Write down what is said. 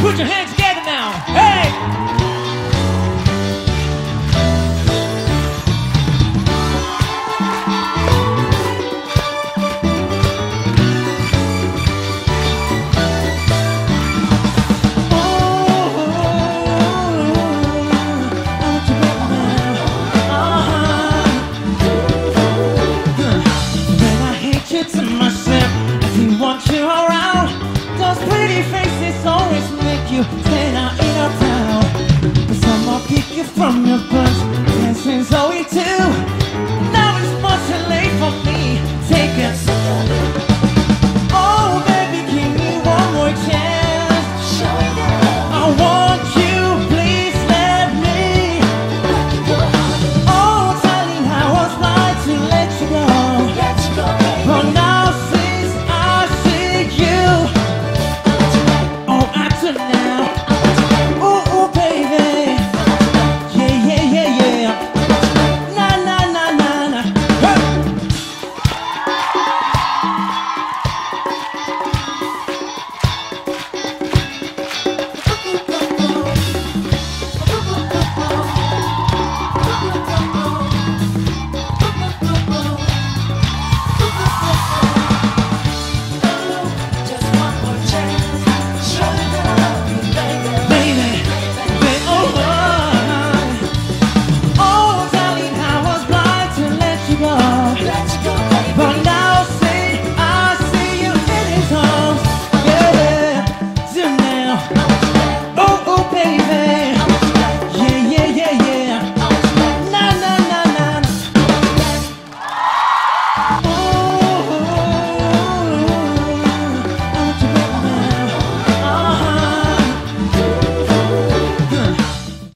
Put your hands together now. Hey! Uh-huh. You to myself, I do want you around. Those pretty faces you stand out in a crowd. But some will pick you from your too.